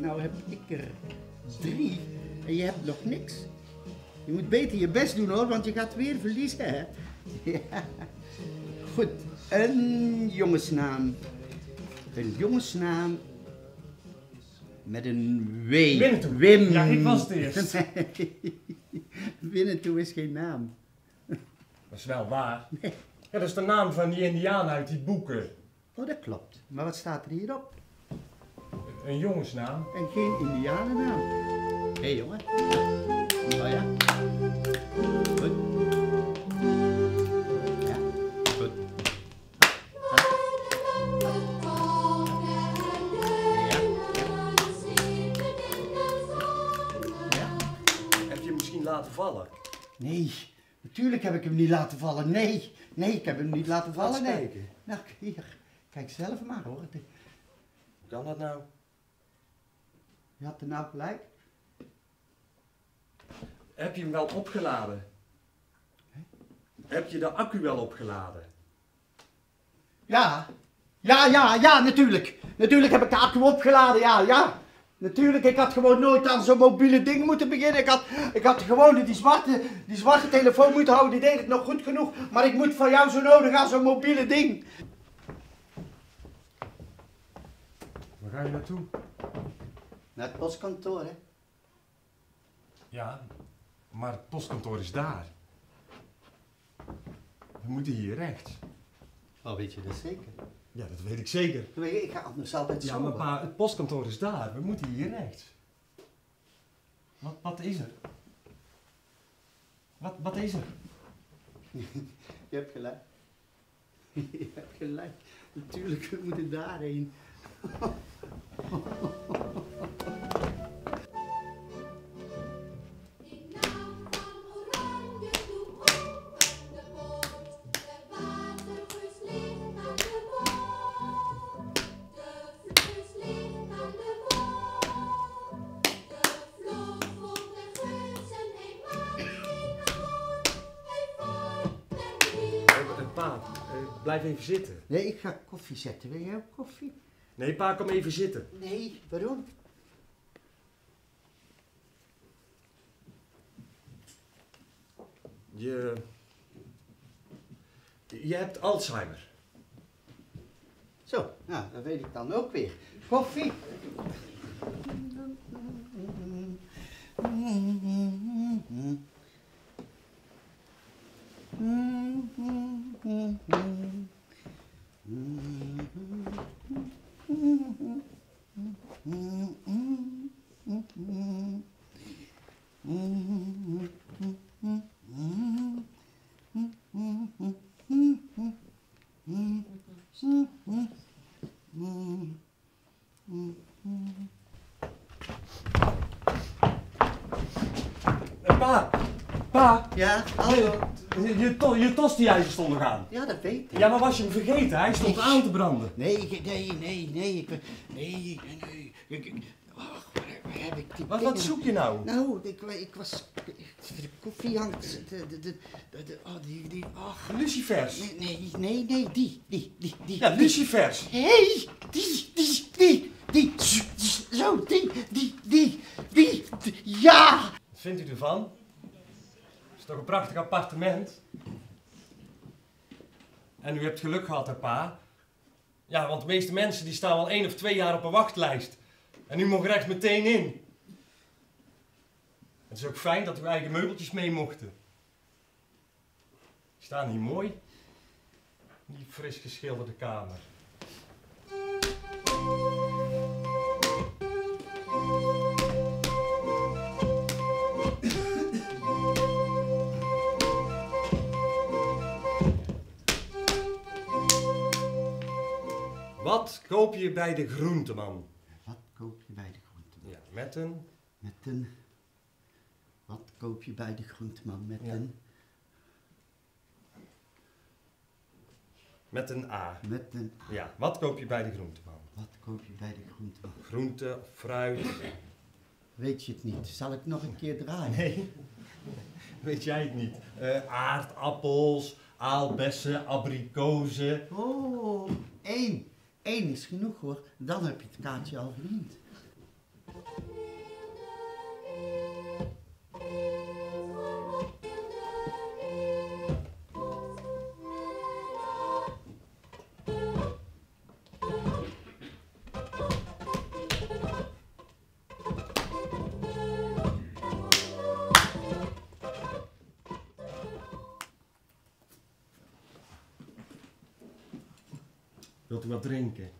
Nou heb ik er drie en je hebt nog niks. Je moet beter je best doen hoor, want je gaat weer verliezen hè. Ja. Goed, een jongensnaam. Een jongensnaam met een W. Winnetou. Wim. Ja, ik was het eerst. Winnetou is geen naam. Dat is wel waar. Ja, dat is de naam van die indiaan uit die boeken. Oh, dat klopt. Maar wat staat er hierop? Een jongensnaam. En geen indianennaam. Hé hey, jongen. Oh ja. Goed. Ja, goed. Ja. Ja. Heb je hem misschien laten vallen? Nee, natuurlijk heb ik hem niet laten vallen. Nee, nee, ik heb hem niet laten vallen. Nee. Nou, hier. Kijk zelf maar hoor. Hoe kan dat nou? Je had er nou gelijk. Heb je hem wel opgeladen? Heb je de accu wel opgeladen? Ja, ja, ja, ja, natuurlijk. Natuurlijk heb ik de accu opgeladen, ja, ja. Natuurlijk, ik had gewoon nooit aan zo'n mobiele ding moeten beginnen. Ik had, ik had gewoon die zwarte, die zwarte telefoon moeten houden, die deed het nog goed genoeg. Maar ik moet van jou zo nodig aan zo'n mobiele ding. Waar ga je naartoe? Naar het postkantoor, hè. Ja, maar het postkantoor is daar. We moeten hier rechts. Oh, weet je dat zeker? Ja, dat weet ik zeker. Je, Ik ga anders altijd Ja, zo. maar pa, het postkantoor is daar. We moeten hier rechts. Wat, wat is er? Wat, wat is er? Je hebt gelijk. Je hebt gelijk. Natuurlijk, we moeten daarheen. blijf even zitten. Nee, ik ga koffie zetten. Wil jij ook koffie? Nee, pa, kom even zitten. Nee, waarom? Je. Je hebt Alzheimer. Zo, nou, dat weet ik dan ook weer. Koffie. Eh, pa, Ja, hallo. je, je, to, je tosti-ijzer stond nog aan. Ja, dat weet ik. Ja, maar was je hem vergeten? Hij stond aan te branden. Nee, nee, nee, nee. Ik, nee, nee, nee. Ik, ik, ach, waar, waar heb ik die Wat, wat zoek je nou? Nou, ik, ik was... De koffie hangt... De, de, de, oh, die, die, ach. Lucifers. Nee, nee, nee, nee, die, die, die, die. Ja, lucifers. Hé, hey, die, die, die, die, zo, die, die, die, die, die, ja! Wat vindt u ervan? Toch een prachtig appartement? En u hebt geluk gehad, hè, pa? Ja, want de meeste mensen die staan al één of twee jaar op een wachtlijst. En u mocht er echt meteen in. Het is ook fijn dat uw eigen meubeltjes mee mochten. Die staan hier mooi. Die fris geschilderde kamer. Wat koop je bij de groenteman? Wat koop je bij de groenteman? Ja, met een... Met een... Wat koop je bij de groenteman? Met Ja. een... Met een A. Met een... Ja, wat koop je bij de groenteman? Wat koop je bij de groenteman? Groente, fruit. Weet je het niet? Zal ik nog een keer draaien? Nee, weet jij het niet. Eh, aardappels, aalbessen, abrikozen. Oh, één. Eén is genoeg hoor. Dan heb je het kaartje al verdiend. Wilt u wat drinken?